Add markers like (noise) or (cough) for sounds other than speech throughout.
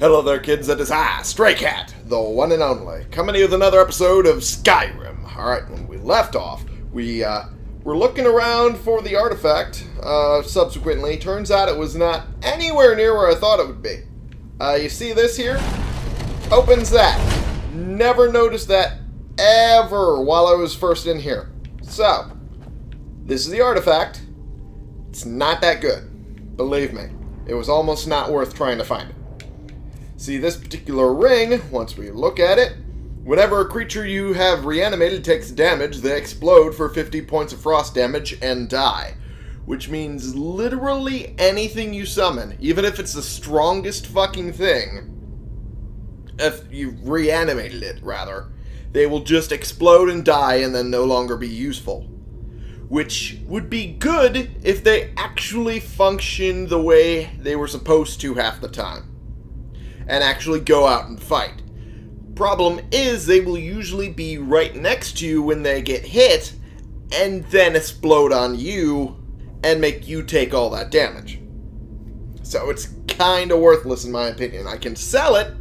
Hello there, kids. It is I, Stray Cat, the one and only, coming to you with another episode of Skyrim. Alright, when we left off, we uh, were looking around for the artifact. Uh, subsequently, turns out it was not anywhere near where I thought it would be. Uh, you see this here? Opens that. Never noticed that ever while I was first in here. So, this is the artifact. It's not that good. Believe me. It was almost not worth trying to find it. See, this particular ring, once we look at it, whenever a creature you have reanimated takes damage, they explode for 50 points of frost damage and die. Which means literally anything you summon, even if it's the strongest fucking thing, if you reanimated it, rather, they will just explode and die and then no longer be useful. Which would be good if they actually functioned the way they were supposed to half the time and actually go out and fight. Problem is, they will usually be right next to you when they get hit, and then explode on you and make you take all that damage. So it's kind of worthless in my opinion. I can sell it.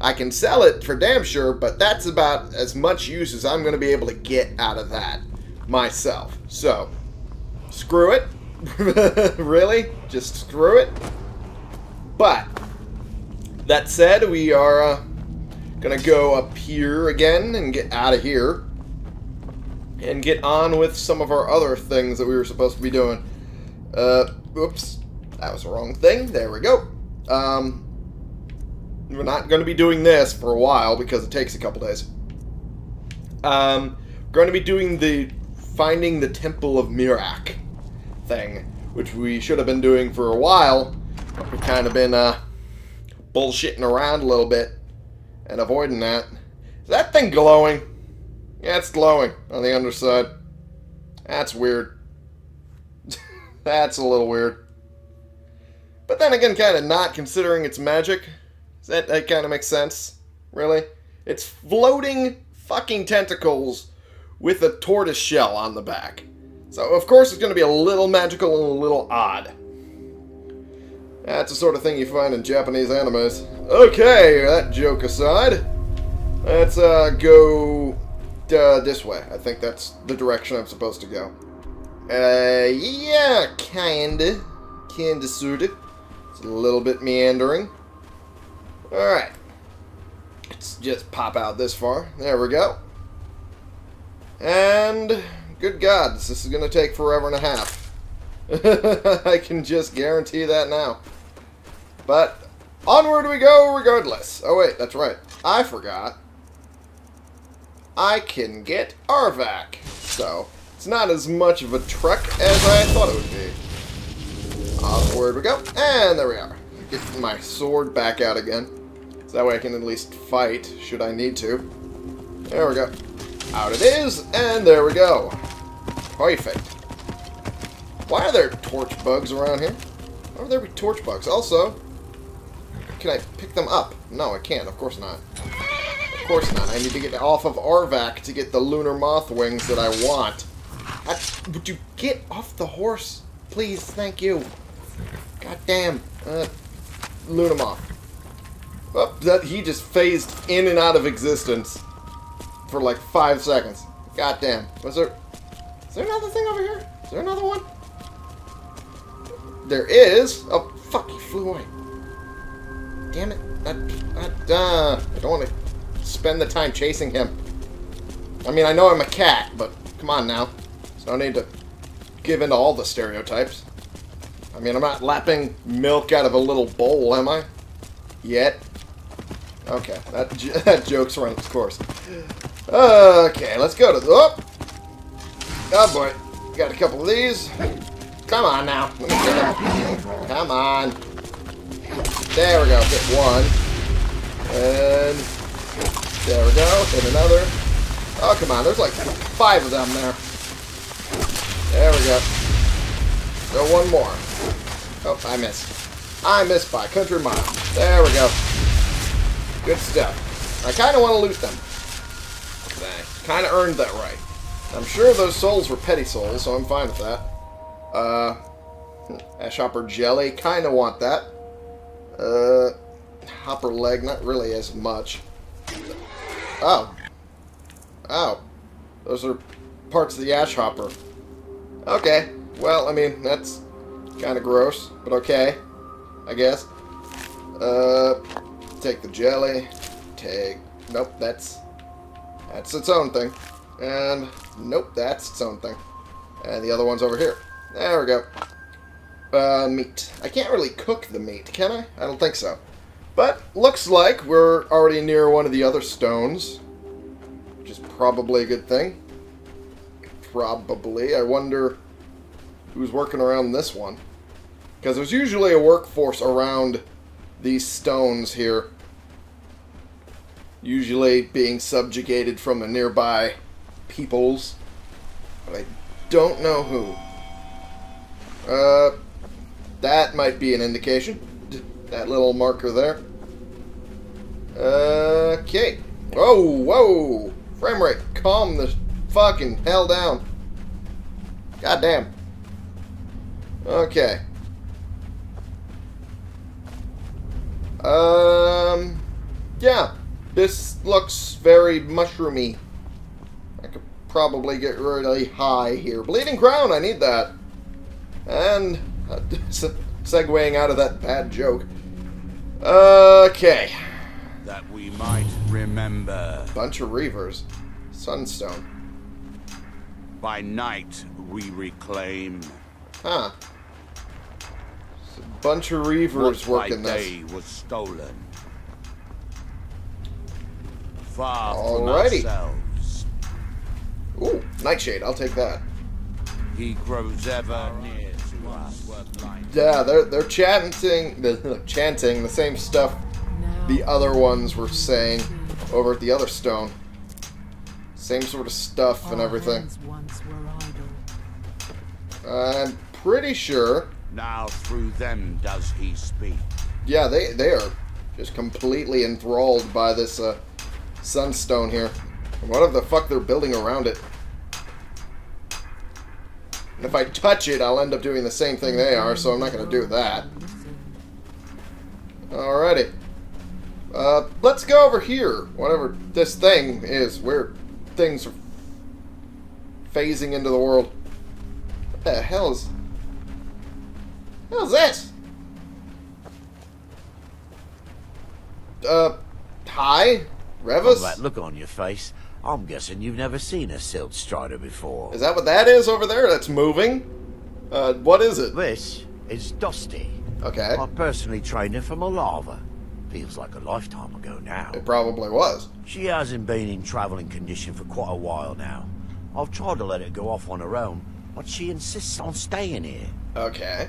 I can sell it for damn sure, but that's about as much use as I'm going to be able to get out of that myself. So, screw it. (laughs) really? Just screw it. But, that said, we are uh, gonna go up here again and get out of here and get on with some of our other things that we were supposed to be doing. Uh, oops, that was the wrong thing. There we go. Um, we're not going to be doing this for a while because it takes a couple days. Um, we're going to be doing the finding the Temple of Miraak thing, which we should have been doing for a while. but We've kind of been uh, bullshitting around a little bit and avoiding that. Is that thing glowing? Yeah, it's glowing on the underside. That's weird. (laughs) That's a little weird. But then again, kind of not considering it's magic. That, that kind of makes sense. Really? It's floating fucking tentacles with a tortoise shell on the back. So, of course, it's going to be a little magical and a little odd. That's the sort of thing you find in Japanese animes. Okay, that joke aside, let's uh, go uh, this way. I think that's the direction I'm supposed to go. Uh, yeah, kinda. Kinda, sorta. It's a little bit meandering. Alright. Let's just pop out this far. There we go. And, good God, this is to take forever and a half. (laughs) I can just guarantee that now. But onward we go regardless. Oh wait, that's right. I forgot. I can get Arvak. So, it's not as much of a trek as I thought it would be. Onward we go. And there we are. Get my sword back out again. So that way I can at least fight, should I need to. There we go. Out it is, and there we go. Perfect. Why are there torch bugs around here? Why would there be torch bugs? Also, can I pick them up? No, I can't. Of course not. Of course not. I need to get off of Arvak to get the lunar moth wings that I want. I, would you get off the horse? Please, thank you. God damn. Uh, lunar moth. Oh, that he just phased in and out of existence for like five seconds. God damn. Was there... Is there another thing over here? Is there another one? There is. Oh, fuck, he flew away. Damn it. I, uh, I don't want to spend the time chasing him. I mean, I know I'm a cat, but come on now. There's no need to give in to all the stereotypes. I mean, I'm not lapping milk out of a little bowl, am I? Yet. Okay, that, (laughs) that joke's run its course. Okay, let's go to the... Oh! oh boy. Got a couple of these. Come on now. Come on. There we go. Hit one. And there we go. Hit another. Oh, come on. There's like five of them there. There we go. So one more. Oh, I missed. I missed by country mile. There we go. Good stuff. I kind of want to loot them. I kind of earned that right. I'm sure those souls were petty souls, so I'm fine with that. Uh, Ashhopper Jelly. Kind of want that. Uh, hopper leg, not really as much. Oh. Oh. Those are parts of the ash hopper. Okay. Well, I mean, that's kind of gross, but okay. I guess. Uh, take the jelly. Take... Nope, that's... That's its own thing. And... Nope, that's its own thing. And the other one's over here. There we go. Uh, meat. I can't really cook the meat, can I? I don't think so. But, looks like we're already near one of the other stones. Which is probably a good thing. Probably. I wonder who's working around this one. Because there's usually a workforce around these stones here. Usually being subjugated from the nearby peoples. But I don't know who. Uh, that might be an indication. That little marker there. Okay. Whoa, whoa! Frame rate, calm the fucking hell down. God damn. Okay. Um, yeah. This looks very mushroomy. I could probably get really high here. Bleeding Crown, I need that. And, (laughs) uh, segueing out of that bad joke. Okay. That we might remember. Bunch of Reavers. Sunstone. By night we reclaim. Huh. It's a bunch of Reavers what working by this. day was stolen. Far Alrighty. from ourselves, Ooh, Nightshade, I'll take that. he grows ever near. Yeah, they're they're chanting (laughs) the chanting the same stuff the other ones were saying over at the other stone. Same sort of stuff and everything. Once were idle. I'm pretty sure. Now through them does he speak. Yeah, they they are just completely enthralled by this uh, sunstone here. Whatever the fuck they're building around it. And if I touch it, I'll end up doing the same thing they are, so I'm not going to do that. Alrighty. Uh, let's go over here. Whatever this thing is, where things are phasing into the world. What the hell is... hell's this? Uh, hi? Revis? look on your face, I'm guessing you've never seen a silt strider before. Is that what that is over there that's moving? Uh, what is it? This is Dusty. Okay. I personally trained her from a lava. Feels like a lifetime ago now. It probably was. She hasn't been in traveling condition for quite a while now. I've tried to let her go off on her own, but she insists on staying here. Okay.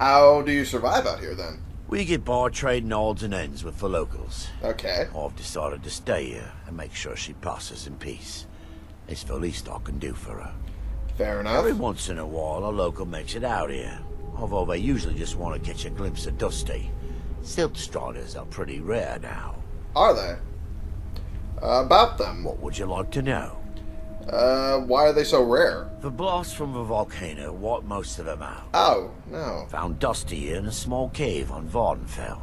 How do you survive out here then? We get by trading odds and ends with the locals. Okay. I've decided to stay here and make sure she passes in peace. It's the least I can do for her. Fair enough. Every once in a while, a local makes it out here. Although they usually just want to catch a glimpse of Dusty. Silt striders are pretty rare now. Are they? Uh, about them. What would you like to know? Uh, why are they so rare? The blast from the volcano wiped most of them out. Oh, no. Found Dusty in a small cave on Vvardenfell.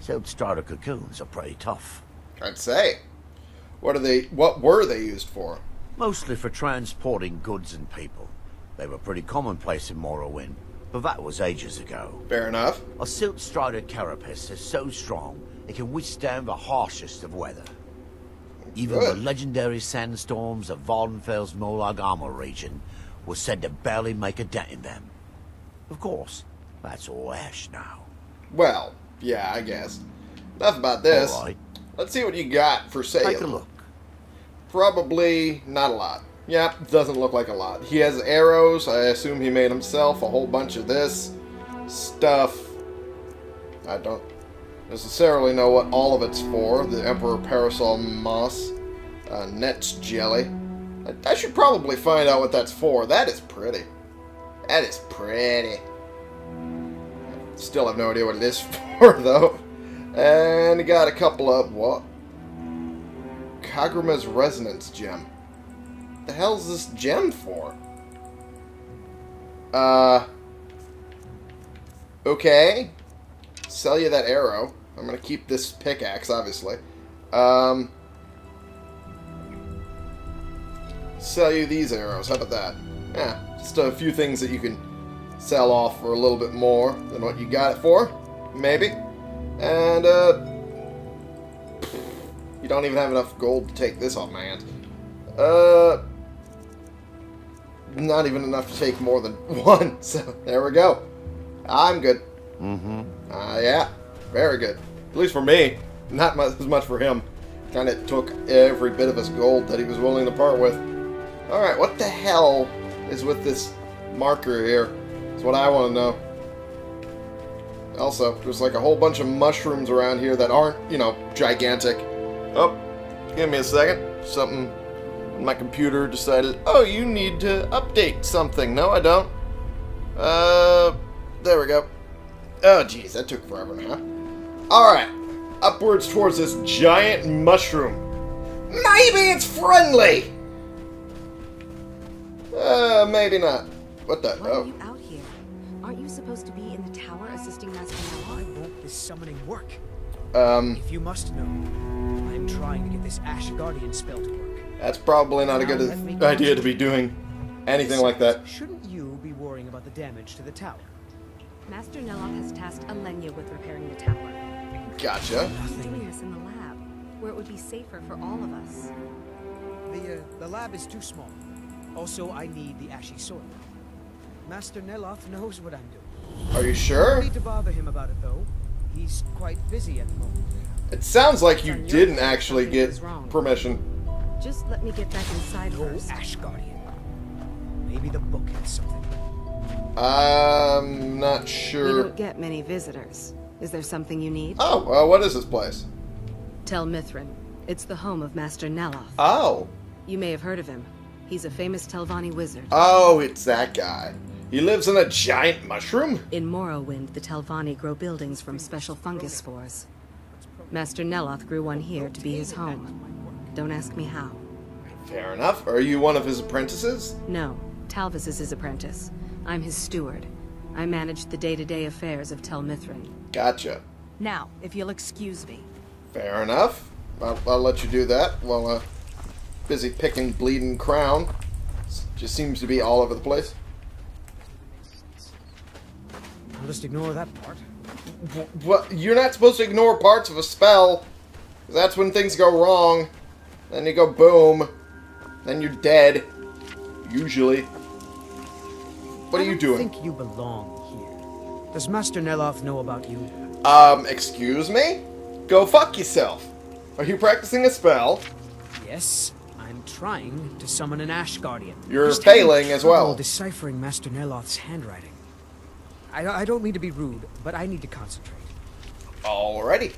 Silt strider cocoons are pretty tough. I'd say. What are they? What were they used for? Mostly for transporting goods and people. They were pretty commonplace in Morrowind, but that was ages ago. Fair enough. A silt strider carapace is so strong it can withstand the harshest of weather. Even Good. the legendary sandstorms of Vvardenfell's Molag Amur region were said to barely make a dent in them. Of course, that's all ash now. Well, yeah, I guess. Enough about this. Alright, Let's see what you got for sale. take a look. Probably not a lot. Yep, doesn't look like a lot. He has arrows. I assume he made himself a whole bunch of this stuff. I don't necessarily know what all of it's for. The Emperor Parasol Moss. Uh, Netch Jelly. I, I should probably find out what that's for. That is pretty. That is pretty. Still have no idea what it is (laughs) for, though. And got a couple of... What? Kagrumez Resonance Gem. The hell's this gem for? Uh. Okay. Sell you that arrow. I'm gonna keep this pickaxe, obviously. Um, sell you these arrows. How about that? Yeah, just a few things that you can sell off for a little bit more than what you got it for, maybe. And uh, you don't even have enough gold to take this off my hands. Uh, not even enough to take more than (laughs) one. So there we go. I'm good. Mm-hmm. Uh, yeah, very good. At least for me. Not as much for him. Kind of took every bit of his gold that he was willing to part with. Alright, what the hell is with this marker here? Is what I want to know. Also, there's like a whole bunch of mushrooms around here that aren't, you know, gigantic. Oh, give me a second. Something my computer decided, oh, you need to update something. No, I don't. Uh, there we go. Oh, jeez, that took forever now. Alright, upwards towards this giant mushroom. Maybe it's friendly! Uh, maybe not. What the? Why Oh. are you out here? Aren't you supposed to be in the tower assisting Master Why Noah? won't this summoning work? Um, If you must know, I'm trying to get this Ash Guardian spell to work. that's probably not a good idea to be doing anything like that. Shouldn't you be worrying about the damage to the tower? Master Neloth has tasked Alenia with repairing the tower. Gotcha. He's doing this in the lab, where it would be safer for all of us. The, uh, the lab is too small. Also, I need the ashy soil. Master Neloth knows what I'm doing. Are you No sure? need to bother him about it, though. He's quite busy at the moment. It sounds like you didn't actually get wrong. permission. Just let me get back inside No first. Ash Guardian. Maybe the book has something. I'm not We sure. don't get many visitors. Is there something you need? Oh, uh, what is this place? Tel Mithryn. It's the home of Master Neloth. Oh. You may have heard of him. He's a famous Telvanni wizard. Oh, it's that guy. He lives in a giant mushroom? In Morrowind, the Telvanni grow buildings from special fungus spores. Master Neloth grew one here to be his home. Don't ask me how. Fair enough. Are you one of his apprentices? No, Talvas is his apprentice. I'm his steward. I manage the day-to-day affairs of Tel Mithryn. Gotcha. Now, if you'll excuse me. Fair enough. I'll, I'll let you do that while uh, busy picking bleeding crown. Just seems to be all over the place. I'll just ignore that part. What? You're not supposed to ignore parts of a spell. That's when things go wrong. Then you go boom. Then you're dead. Usually. What are you doing? think you belong here. Does Master Neloth know about you? Um, excuse me? Go fuck yourself. Are you practicing a spell? Yes, I'm trying to summon an Ash Guardian. You're Just failing as well. deciphering Master Neloth's handwriting. I, I don't mean to be rude, but I need to concentrate. Alrighty.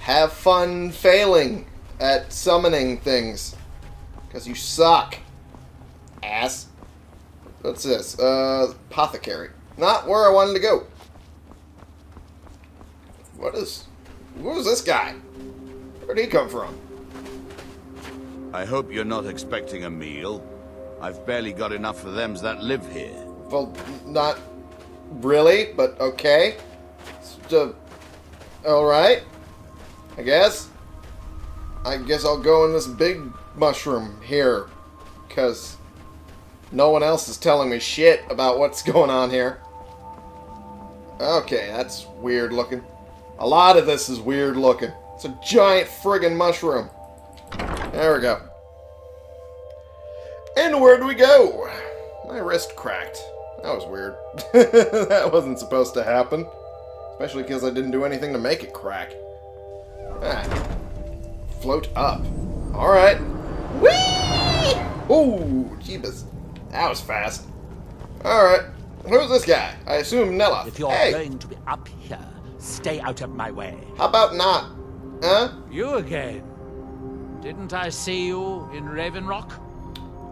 Have fun failing at summoning things. Because you suck. Ass. What's this? Uh, apothecary. Not where I wanted to go. What is... Who's this guy? Where'd he come from? I hope you're not expecting a meal. I've barely got enough for them that live here. Well, not really, but okay. So, alright. I guess. I guess I'll go in this big mushroom here. Because no one else is telling me shit about what's (laughs) going on here. Okay, that's weird looking. A lot of this is weird looking. It's a giant friggin' mushroom. There we go. And where do we go? My wrist cracked. That was weird. (laughs) that wasn't supposed to happen. Especially because I didn't do anything to make it crack. Ah. Float up. Alright. Whee! Ooh, jeebus. That was fast. Alright. Who's this guy? I assume Nella. If you're hey, going to be up here, stay out of my way. how about not? Huh? You again? Didn't I see you in Raven Rock?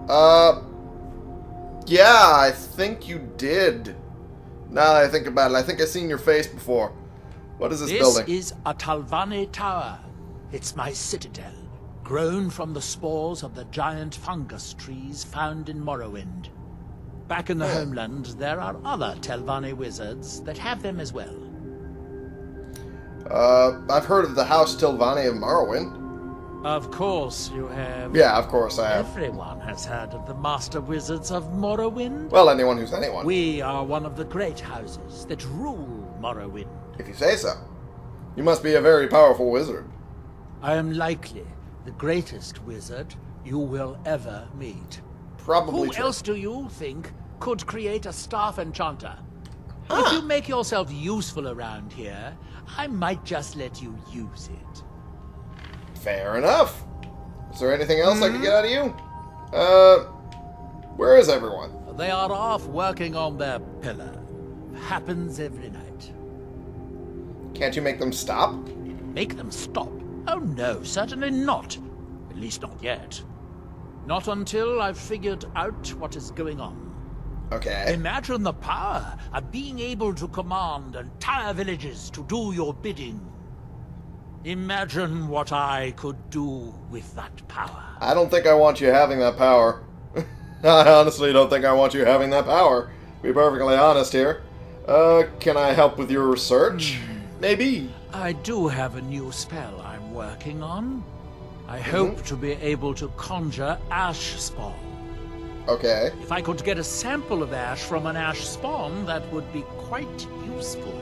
Uh, yeah, I think you did. Now that I think about it, I think I've seen your face before. What is this, This building? is a Telvanni Tower. It's my citadel, grown from the spores of the giant fungus trees found in Morrowind. Back in the homeland, there are other Telvanni wizards that have them as well. Uh, I've heard of the House Telvanni of Morrowind. Of course you have. Yeah, of course I have. Everyone has heard of the Master Wizards of Morrowind. Well, anyone who's anyone. We are one of the great houses that rule Morrowind. If you say so. You must be a very powerful wizard. I am likely the greatest wizard you will ever meet. Probably Who true. else do you think could create a staff enchanter? Huh. If you make yourself useful around here, I might just let you use it. Fair enough. Is there anything else I Mm-hmm. can get out of you? Uh, where is everyone? They are off working on their pillar. Happens every night. Can't you make them stop? Make them stop? Oh no, certainly not. At least not yet. Not until I've figured out what is going on. Okay. Imagine the power of being able to command entire villages to do your bidding. Imagine what I could do with that power. I don't think I want you having that power. (laughs) I honestly don't think I want you having that power. Be perfectly honest here. Uh, can I help with your research? Maybe. I do have a new spell working on. I hope mm-hmm. to be able to conjure ash spawn. Okay. If I could get a sample of ash from an ash spawn, that would be quite useful.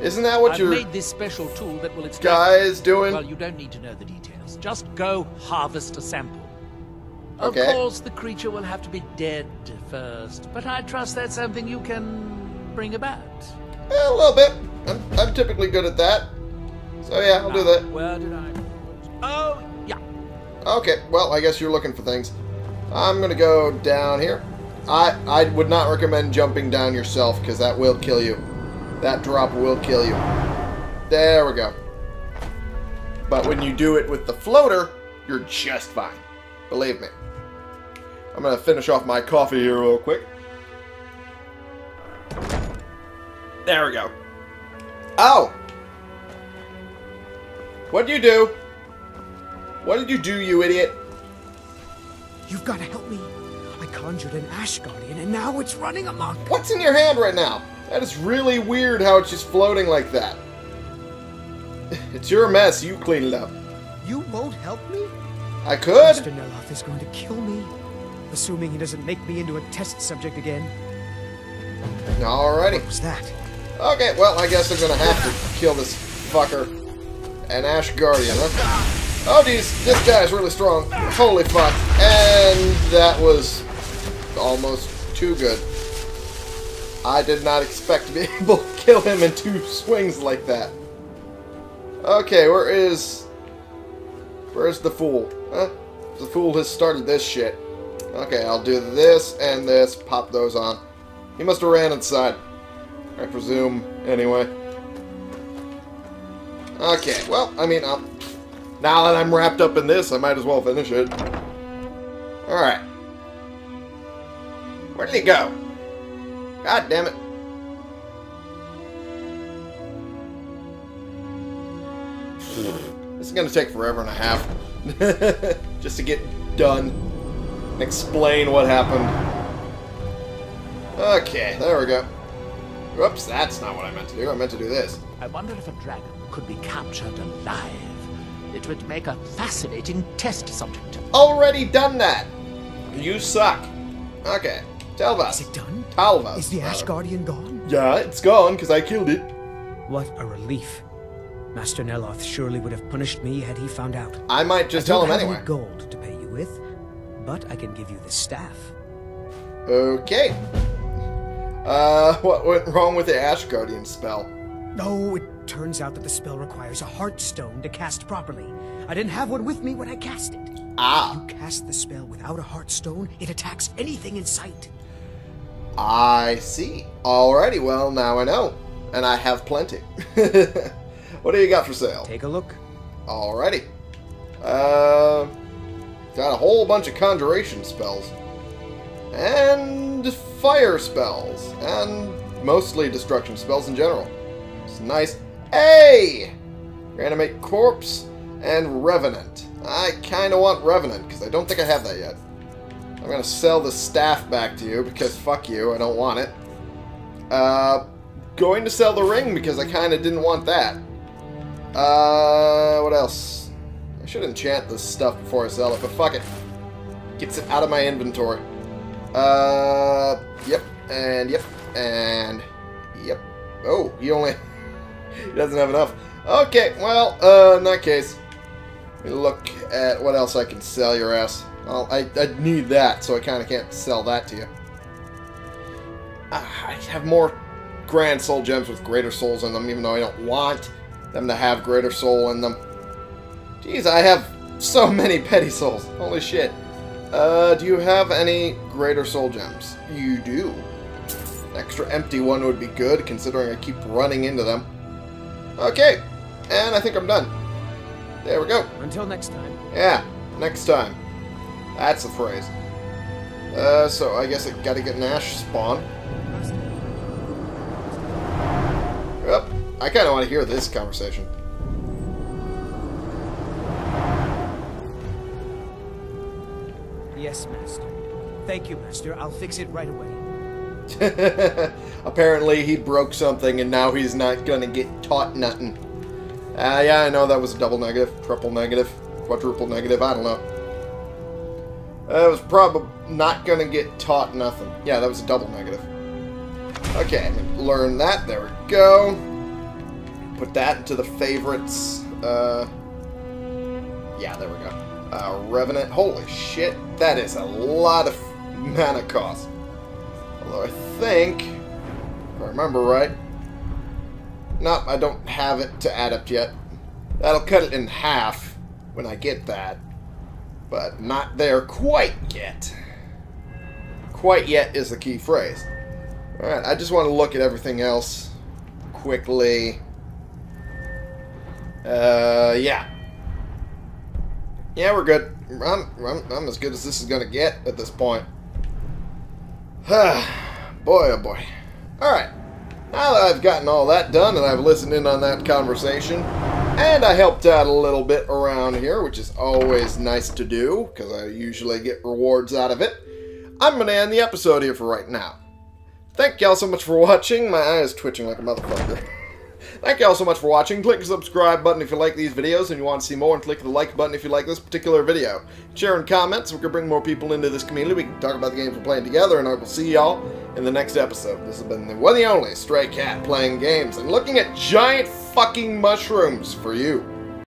Isn't that what I've your made this special tool that will extract... guy is doing? Well, you don't need to know the details. Just go harvest a sample. Okay. Of course, the creature will have to be dead first, but I trust that's something you can bring about. A little bit. I'm, I'm typically good at that. So yeah, I'll do that. Where did I... Oh, yeah. Okay, well, I guess you're looking for things. I'm gonna go down here. I I would not recommend jumping down yourself because that will kill you. That drop will kill you. There we go. But when you do it with the floater, you're just fine. Believe me. I'm gonna finish off my coffee here real quick. There we go. Oh! What'd you do? What did you do, you idiot? You've got to help me. I conjured an Ash Guardian, and now it's running amok. What's in your hand right now? That is really weird how it's just floating like that. (laughs) It's your mess. You clean it up. You won't help me? I could. Mr. Neloth is going to kill me. Assuming he doesn't make me into a test subject again. Alrighty. What was that? Okay, well, I guess they're gonna have to kill this fucker. An Ash Guardian, huh? Oh, geez, this guy's really strong. Holy fuck. And that was almost too good. I did not expect to be (laughs) able to kill him in two swings like that. Okay, where is... Where's the fool? Huh? The fool has started this shit. Okay, I'll do this and this. Pop those on. He must have ran inside. I presume, anyway. Okay, well, I mean, um, now that I'm wrapped up in this, I might as well finish it. Alright. Where did he go? God damn it. This is gonna take forever and a half. (laughs) Just to get done. And explain what happened. Okay, there we go. Whoops, that's not what I meant to do. I meant to do this. I wonder if a dragon could be captured alive. It would make a fascinating test subject. Already done that. You suck. Okay, Talvas. Is it done? Talvas. Is the Ash. Guardian gone? Yeah, it's gone because I killed it. What a relief. Master Neloth surely would have punished me had he found out. I might just I tell him anyway. any gold to pay you with, but I can give you the staff. Okay. Uh, (laughs) what went wrong with the Ash Guardian spell? Oh, it turns out that the spell requires a heart stone to cast properly. I didn't have one with me when I cast it. Ah, You cast the spell without a heart stone, it attacks anything in sight. I see. Alrighty, well, now I know. And I have plenty. (laughs) what do you got for sale? Take a look. Alrighty. Uh, got a whole bunch of conjuration spells. And fire spells. And mostly destruction spells in general. It's nice. Hey! Reanimate Corpse and Revenant. I kind of want Revenant, because I don't think I have that yet. I'm going to sell the staff back to you, because fuck you, I don't want it. Uh, going to sell the ring, because I kind of didn't want that. Uh, what else? I should enchant this stuff before I sell it, but fuck it. Gets it out of my inventory. Uh, yep, and yep, and yep. Oh, you only... he doesn't have enough. Okay, well, uh, in that case, look at what else I can sell your ass. Well, I, I need that, so I kind of can't sell that to you. Uh, I have more Grand Soul Gems with Greater Souls in them, even though I don't want them to have Greater Soul in them. Jeez, I have so many Petty Souls. Holy shit. Uh, do you have any Greater Soul Gems? You do. An extra empty one would be good, considering I keep running into them. Okay, and I think I'm done. There we go. Until next time. Yeah, next time. That's the phrase. Uh, so I guess I gotta get an ash spawn. Yep. I kinda wanna hear this conversation. Yes, Master. Thank you, Master. I'll fix it right away. (laughs) Apparently he broke something and now he's not gonna get taught nothing. Uh, yeah, I know that was a double negative, triple negative, quadruple negative, I don't know. I was probably not gonna get taught nothing. Yeah, that was a double negative. Okay, learn that. There we go. Put that into the favorites. Uh, yeah, there we go. Uh, Revenant. Holy shit, that is a lot of mana cost. Although I think, if I remember right, no, I don't have it to add up yet. That'll cut it in half when I get that. But not there quite yet. Quite yet is the key phrase. Alright, I just want to look at everything else quickly. Uh, yeah. Yeah, we're good. I'm, I'm, I'm as good as this is going to get at this point. (sighs) boy, oh boy. Alright. Now that I've gotten all that done and I've listened in on that conversation, and I helped out a little bit around here, which is always nice to do, because I usually get rewards out of it, I'm going to end the episode here for right now. Thank y'all so much for watching. My eye is twitching like a motherfucker. Thank y'all so much for watching. Click the subscribe button if you like these videos and you want to see more, and click the like button if you like this particular video. Share and comment so we can bring more people into this community. We can talk about the games we're playing together, and I will see y'all in the next episode. This has been the one and only Stray Cat playing games and looking at giant fucking mushrooms for you.